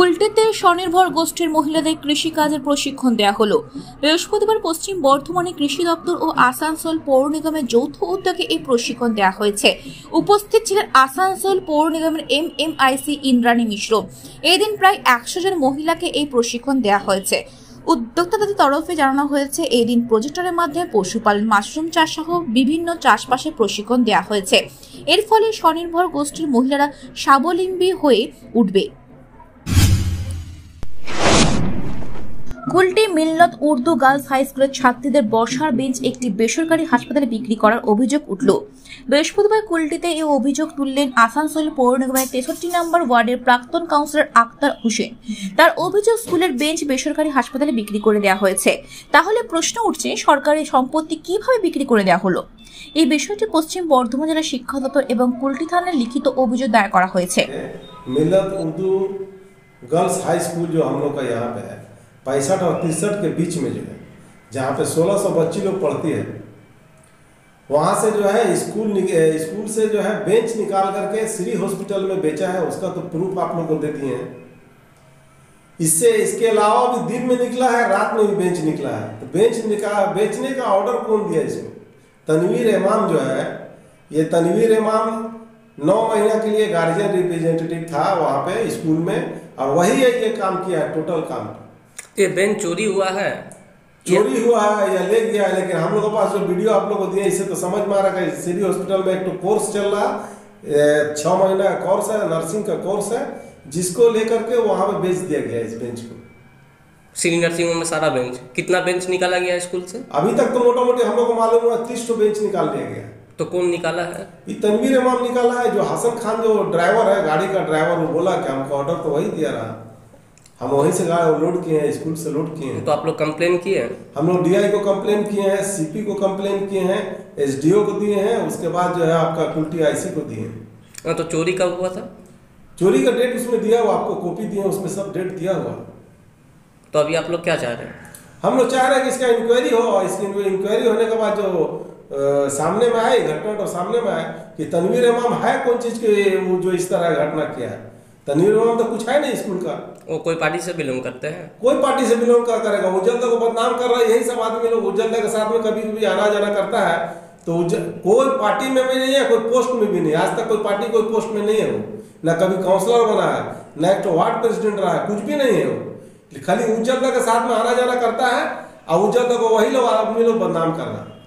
কুলটিতে স্বনির্ভর গোষ্ঠীর মহিলাদের কৃষিকাজের প্রশিক্ষণ দেওয়া হলো। বৃহস্পতিবার পশ্চিম বর্ধমানে কৃষি দপ্তর ও আসানসোল পৌর নিগমের যৌথ উদ্যোগে এই প্রশিক্ষণ দেওয়া হয়েছে। উপস্থিত ছিলেন আসানসোল পৌর নিগমের M M I C Indrani Mishra. এদিন প্রায় একশো জন মহিলাকে এই প্রশিক্ষণ দেওয়া হয়েছে। উদ্যোক্তাদের তরফে জানানো হয়েছে এই দিন প্রজেক্টরের মাধ্যমে পশুপালন, মাশরুম চাষ সহ বিভিন্ন চাষবাসের প্রশিক্ষণ দেওয়া হয়েছে। এর ফলে স্বনির্ভর গোষ্ঠীর মহিলারা স্বাবলম্বী হয়ে উঠবে। কুলটি মিল্লত উর্দু গার্লস হাই স্কুলের ছাত্রীদের বসার বেঞ্চ একটি বেসরকারি হাসপাতালে বিক্রি করার অভিযোগ উঠল বৃহস্পতিবার কুলটিতে এই অভিযোগ তুললেন আসানসোল পৌর নিগমের তেষট্টি নম্বর ওয়ার্ডের প্রাক্তন কাউন্সিলর আক্তার হোসেন তার অভিযোগ স্কুলের বেঞ্চ বেসরকারি হাসপাতালে বিক্রি করে দেওয়া হয়েছে তাহলে প্রশ্ন উঠছে সরকারি সম্পত্তি কিভাবে বিক্রি করে দেওয়া হলো এই বিষয়টি পশ্চিম বর্ধমান জেলা শিক্ষা দপ্তর এবং কুলটি থানায় লিখিত অভিযোগ দায়ের করা হয়েছে मिलत उर्दू गर्ल्स हाई स्कूल जो हम लोग का यहाँ पे है पैंसठ और तिरसठ के बीच में जो है, जहाँ पे 1600 बच्ची लोग पढ़ती है, वहाँ से जो है स्कूल स्कूल से जो है बेंच निकाल करके श्री हॉस्पिटल में बेचा है, उसका तो प्रूफ आप लोग को दे दिए हैं। इससे इसके अलावा भी दिन में निकला है, रात में भी बेंच निकला है। तो बेंच निकाल बेचने का ऑर्डर कौन दिया इसको तनवीर इमाम जो है, ये तनवीर इमाम नौ महीना के लिए गार्जियन रिप्रेजेंटेटिव था वहाँ पे स्कूल में, और वही है ये काम किया है, टोटल काम। ये बेंच चोरी हुआ है। चोरी हुआ है या ले गया है लेकिन हम लोग के पास जो वीडियो आप लोग को दिए इससे तो समझ में आ रहा है कि सिटी हॉस्पिटल में एक तो कोर्स चल रहा है छह महीना का कोर्स है नर्सिंग का कोर्स है जिसको लेकर के वहाँ पे बेच दिया गया इस बेंच को। श्री नर्सिंग होम में सारा बेंच कितना बेंच निकाला गया स्कूल से? अभी तक तो मोटा मोटी हम लोग को मालूम हुआ तीस तो बेंच निकाल दिया गया। तो कौन निकाला है? ये तनवीर इमाम निकाला है जो हसन खान जो ड्राइवर है गाड़ी का ड्राइवर वो बोला कि हमको ऑर्डर तो वही दिया रहा। हम वहीं से गाड़ी लोड किए हैं स्कूल से लोड किए हैं। तो आप लोग कंप्लेन किए हैं? हम लोग डीआई को कंप्लेन किए हैं सीपी को कंप्लेन किए हैं एसडीओ को दिए हैं उसके बाद जो है आपका कुल्टी आईसी को दिए हैं। हाँ, तो चोरी कब हुआ था? चोरी का डेट उसमें दिया हुआ आपको कॉपी दिए उसमें सब डेट दिया हुआ। तो अभी आप लोग क्या चाह रहे हैं? हम लोग चाह रहे हैं कि इसका इंक्वायरी हो और इसकी इंक्वायरी होने के बाद जो अ, सामने में आए घटना तो सामने में आए कि तनवीर इमाम है कौन चीज़ के वो जो इस तरह घटना किया है? तनवीर इमाम तो कुछ है नहीं स्कूल का। वो कोई पार्टी से बिलोंग करते हैं। कोई पार्टी से बिलोंग कर करेगा? उज्जवल को बदनाम कर रहा है यही सब आदमी लोग उज्जवल के साथ में कभी कभी आना जाना करता है। तो कोई पार्टी में भी नहीं है कोई पोस्ट में भी नहीं आज तक कोई पार्टी कोई पोस्ट में नहीं है वो। ना कभी काउंसलर बना है ना एक तो वार्ड प्रेसिडेंट रहा है कुछ भी नहीं है वो। खाली उज्जवल के साथ में आना जाना करता है और उज्जवल को वही लोग आदमी लोग बदनाम कर रहा है।